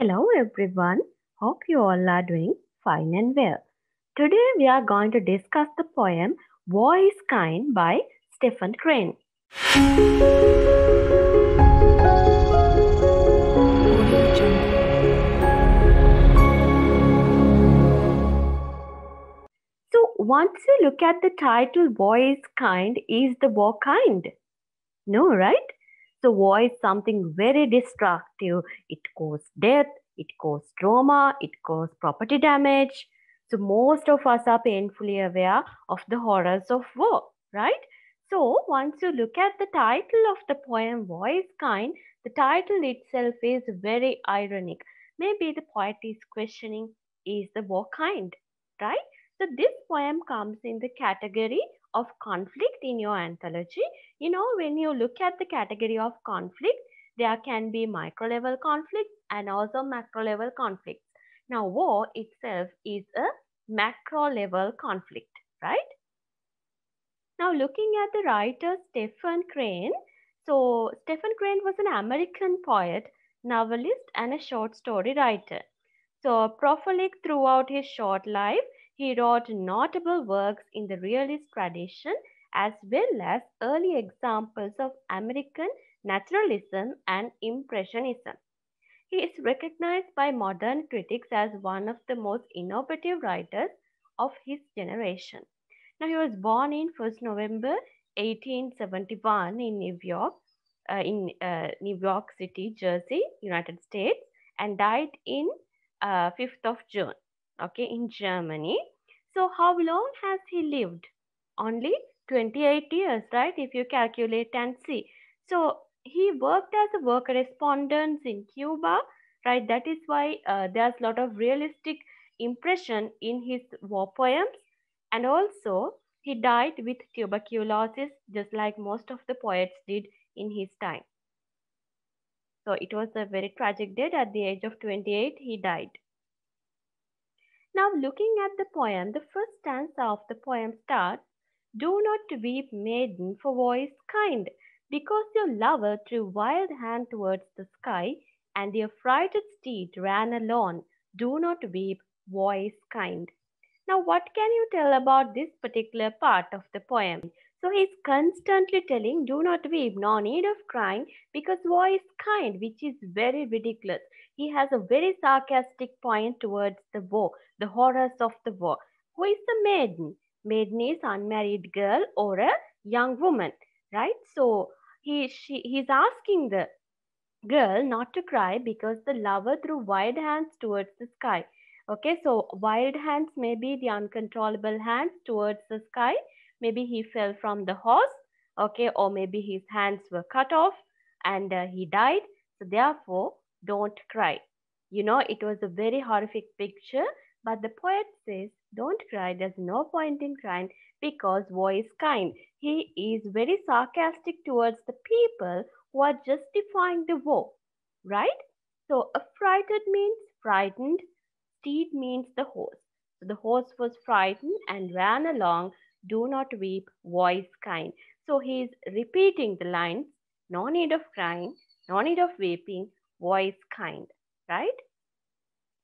Hello everyone. Hope you all are doing fine and well. Today we are going to discuss the poem War is Kind by Stephen Crane. So once you look at the title War is Kind, is the war kind? No, right? So war is something very destructive. It causes death, it causes trauma, it causes property damage. So most of us are painfully aware of the horrors of war, right? So once you look at the title of the poem War is Kind, the title itself is very ironic. Maybe the poet is questioning, is the war kind, right? So this poem comes in the category of conflict in your anthology. You know, when you look at the category of conflict, there can be micro level conflict and also macro level conflicts. Now, war itself is a macro level conflict, right? Now, looking at the writer Stephen Crane, so Stephen Crane was an American poet, novelist, and a short story writer. So, prolific throughout his short life, he wrote notable works in the realist tradition as well as early examples of American naturalism and impressionism. He is recognized by modern critics as one of the most innovative writers of his generation. Now, he was born in 1st November 1871 in New York, uh, in uh, New York City, Jersey, United States, and died in uh, 5th of June, okay, in Germany. So, how long has he lived? Only 28 years, right? If you calculate and see. So, he worked as a war correspondent in Cuba, right? That is why uh, there's a lot of realistic impression in his war poems. And also, he died with tuberculosis, just like most of the poets did in his time. So it was a very tragic death. At the age of 28, he died. Now, looking at the poem, the first stanza of the poem starts Do not weep, maiden, for voice kind, because your lover threw wild hand towards the sky, and the affrighted steed ran alone. Do not weep, voice kind. Now, what can you tell about this particular part of the poem? So he's constantly telling, do not weep, no need of crying, because war is kind, which is very ridiculous. He has a very sarcastic point towards the war, the horrors of the war. Who is the maiden? Maiden is unmarried girl or a young woman, right? So he she he's asking the girl not to cry because the lover threw wild hands towards the sky. Okay, so wild hands may be the uncontrollable hands towards the sky. Maybe he fell from the horse, okay, or maybe his hands were cut off and uh, he died. So, therefore, don't cry. You know, it was a very horrific picture, but the poet says, Don't cry, there's no point in crying because war is kind. He is very sarcastic towards the people who are justifying the war, right? So, affrighted means frightened steed means the horse. So the horse was frightened and ran along, do not weep, voice kind. So he is repeating the lines, no need of crying, no need of weeping, voice kind, right?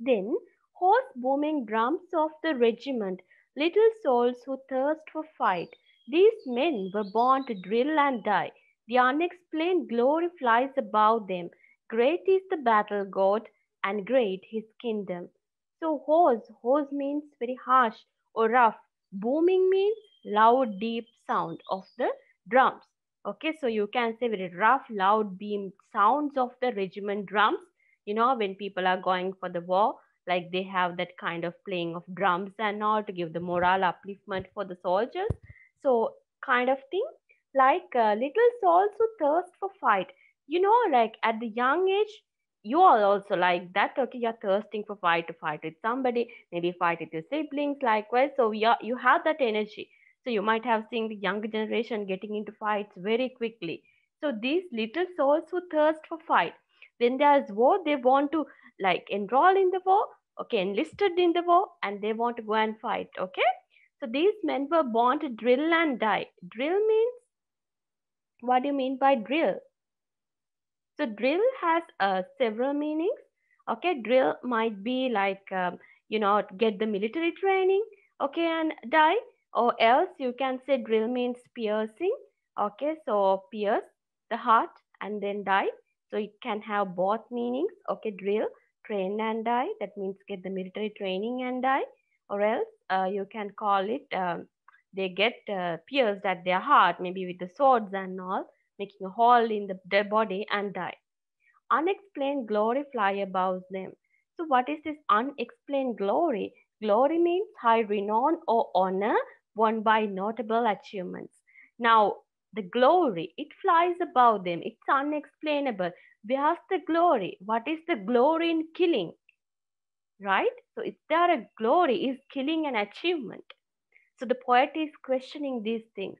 Then hoarse booming drums of the regiment, little souls who thirst for fight. These men were born to drill and die. The unexplained glory flies above them. Great is the battle god, and great his kingdom. So hoarse, hoarse means very harsh or rough. Booming means loud, deep sound of the drums. Okay, so you can say very rough, loud beam sounds of the regiment drums. You know, when people are going for the war, like they have that kind of playing of drums and all to give the morale upliftment for the soldiers. So, kind of thing. Like uh, little souls who thirst for fight. You know, like at the young age, you are also like that okay? You're thirsting for fight to fight with somebody maybe fight with your siblings likewise. So yeah you have that energy. So you might have seen the younger generation getting into fights very quickly. So these little souls who thirst for fight when there's war they want to like enroll in the war okay enlisted in the war and they want to go and fight okay so these men were born to drill and die drill means what do you mean by drill so drill has uh, several meanings. Okay, drill might be like, um, you know, get the military training, okay, and die. Or else you can say drill means piercing, okay, so pierce the heart and then die. So it can have both meanings, okay, drill, train and die. That means get the military training and die. Or else uh, you can call it, um, they get uh, pierced at their heart, maybe with the swords and all, making a hole in the, their body and die unexplained glory fly above them. So, what is this unexplained glory? Glory means high renown or honor won by notable achievements. Now, the glory, it flies above them. It's unexplainable. Where's the glory? What is the glory in killing? Right? So, is there a glory? Is killing an achievement? So, the poet is questioning these things.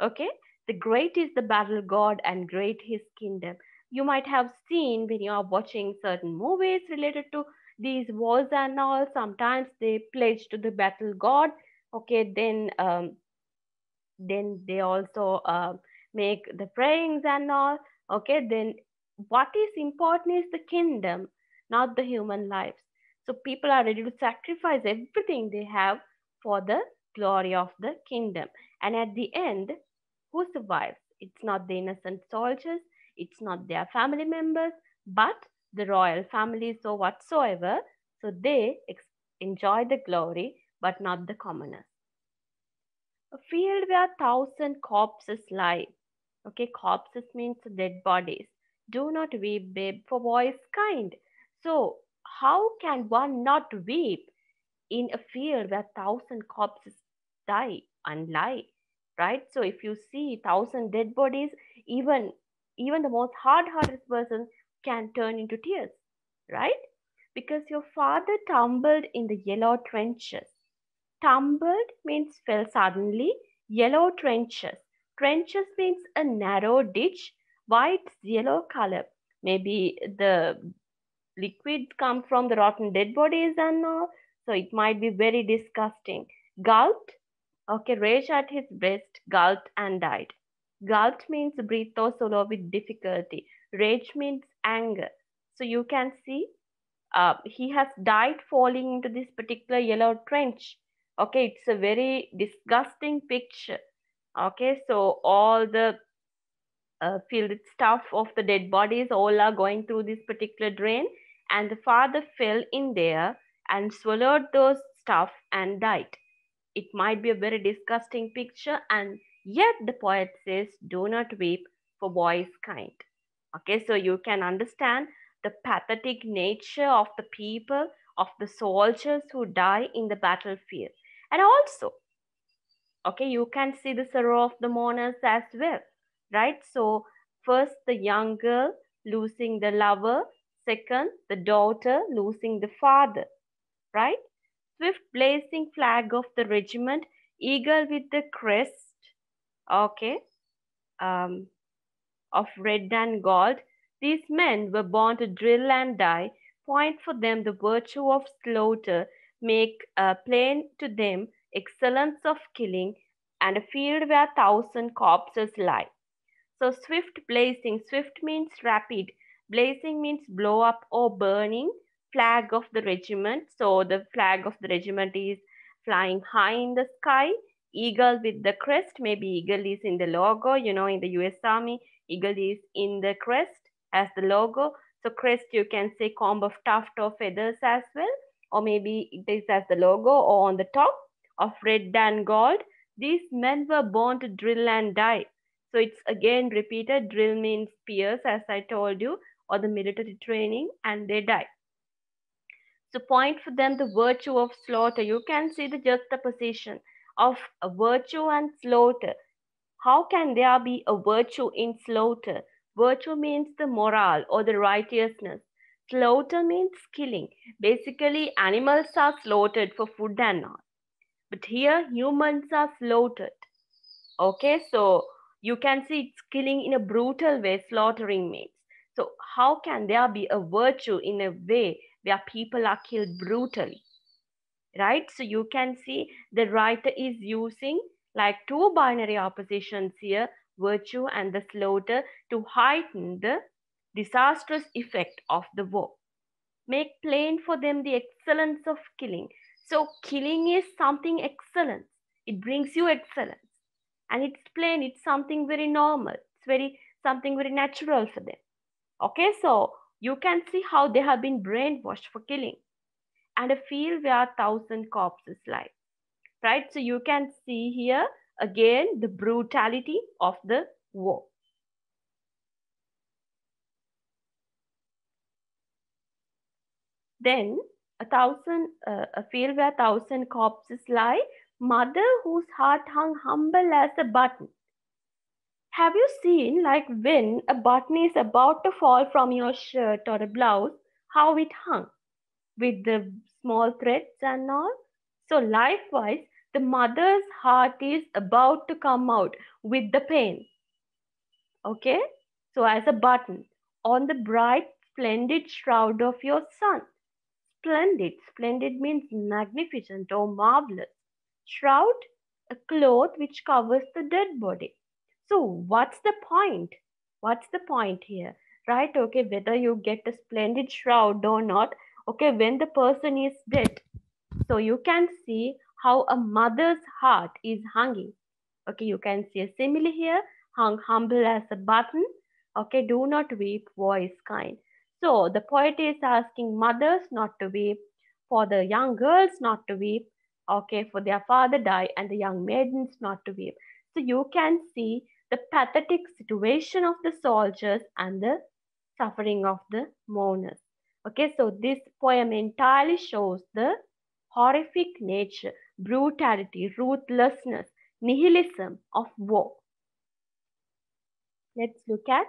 Okay? The great is the battle god and great his kingdom you might have seen when you are watching certain movies related to these wars and all sometimes they pledge to the battle god okay then um, then they also uh, make the prayings and all okay then what is important is the kingdom not the human lives so people are ready to sacrifice everything they have for the glory of the kingdom and at the end who survives it's not the innocent soldiers it's not their family members, but the royal family, so whatsoever. So they enjoy the glory, but not the commoners. A field where thousand corpses lie. Okay, corpses means dead bodies. Do not weep, babe, for boys kind. So, how can one not weep in a field where thousand corpses die and lie? Right? So, if you see thousand dead bodies, even even the most hard-hearted person can turn into tears, right? Because your father tumbled in the yellow trenches. Tumbled means fell suddenly. Yellow trenches. Trenches means a narrow ditch. White yellow color. Maybe the liquids come from the rotten dead bodies and all. So it might be very disgusting. Gulped. Okay, rage at his breast, gulped and died. Gulped means breathe or swallow with difficulty. Rage means anger. So you can see uh, he has died falling into this particular yellow trench. Okay, it's a very disgusting picture. Okay, so all the uh, filled stuff of the dead bodies all are going through this particular drain and the father fell in there and swallowed those stuff and died. It might be a very disgusting picture and Yet the poet says, Do not weep for boys kind. Okay, so you can understand the pathetic nature of the people, of the soldiers who die in the battlefield. And also, okay, you can see the sorrow of the mourners as well, right? So, first the young girl losing the lover, second, the daughter losing the father, right? Swift blazing flag of the regiment, eagle with the crest okay, um, of red and gold. These men were born to drill and die. Point for them the virtue of slaughter. Make uh, plain to them excellence of killing and a field where thousand corpses lie. So swift blazing, swift means rapid. Blazing means blow up or burning. Flag of the regiment. So the flag of the regiment is flying high in the sky eagle with the crest. Maybe eagle is in the logo, you know, in the US Army, eagle is in the crest as the logo. So crest, you can say comb of tuft or feathers as well. Or maybe it is as the logo or on the top of red and gold. These men were born to drill and die. So it's again repeated. Drill means pierce, as I told you, or the military training, and they die. So point for them the virtue of slaughter. You can see the juxtaposition of virtue and slaughter. How can there be a virtue in slaughter? Virtue means the moral or the righteousness. Slaughter means killing. Basically, animals are slaughtered for food and all. But here, humans are slaughtered. Okay, so you can see it's killing in a brutal way, slaughtering means. So, how can there be a virtue in a way where people are killed brutally? right? So you can see the writer is using like two binary oppositions here, virtue and the slaughter to heighten the disastrous effect of the war. make plain for them the excellence of killing. So killing is something excellent. It brings you excellence. And it's plain, it's something very normal. It's very something very natural for them. Okay, so you can see how they have been brainwashed for killing. And a field where thousand corpses lie. Right? So you can see here again the brutality of the war. Then a thousand, uh, a field where thousand corpses lie, mother whose heart hung humble as a button. Have you seen, like when a button is about to fall from your shirt or a blouse, how it hung with the small threads and all? So, likewise, the mother's heart is about to come out with the pain. Okay? So, as a button on the bright, splendid shroud of your son. Splendid. Splendid means magnificent or marvelous. Shroud, a cloth which covers the dead body. So, what's the point? What's the point here? Right? Okay, whether you get a splendid shroud or not, okay, when the person is dead. So, you can see how a mother's heart is hanging. Okay, you can see a simile here, hung humble as a button. Okay, do not weep, voice kind. So the poet is asking mothers not to weep, for the young girls not to weep, okay, for their father die, and the young maidens not to weep. So you can see the pathetic situation of the soldiers and the suffering of the mourners. Okay, so this poem entirely shows the horrific nature, brutality, ruthlessness, nihilism of war. Let's look at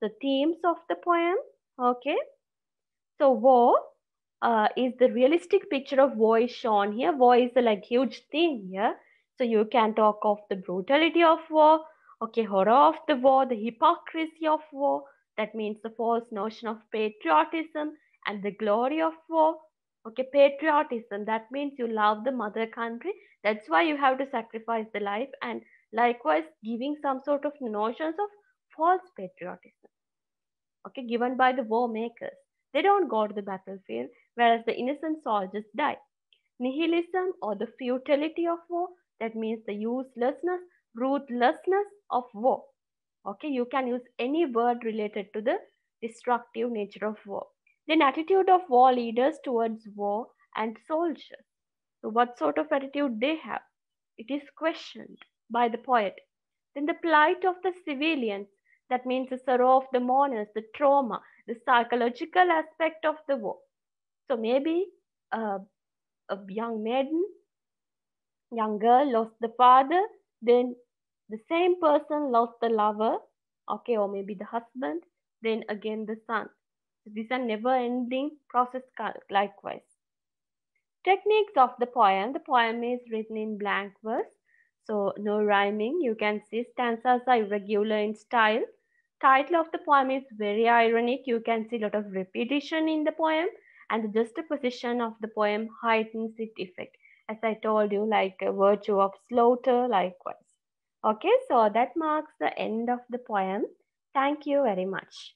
the themes of the poem. Okay. So war uh, is the realistic picture of war is shown here. War is a like huge thing here. So you can talk of the brutality of war, okay, horror of the war, the hypocrisy of war. That means the false notion of patriotism and the glory of war. Okay, patriotism, that means you love the mother country. That's why you have to sacrifice the life and likewise giving some sort of notions of false patriotism okay, given by the war makers. They don't go to the battlefield, whereas the innocent soldiers die. Nihilism or the futility of war, that means the uselessness, ruthlessness of war. Okay, you can use any word related to the destructive nature of war. Then attitude of war leaders towards war and soldiers. So what sort of attitude they have? It is questioned by the poet. Then the plight of the civilians that means the sorrow of the mourners, the trauma, the psychological aspect of the war. So maybe uh, a young maiden, young girl lost the father, then the same person lost the lover, okay, or maybe the husband, then again the son. So these are never ending process likewise. Techniques of the poem. The poem is written in blank verse. So no rhyming. You can see stanzas are irregular in style title of the poem is very ironic. You can see a lot of repetition in the poem and the juxtaposition of the poem heightens its effect. As I told you, like a virtue of slaughter, likewise. Okay, so that marks the end of the poem. Thank you very much.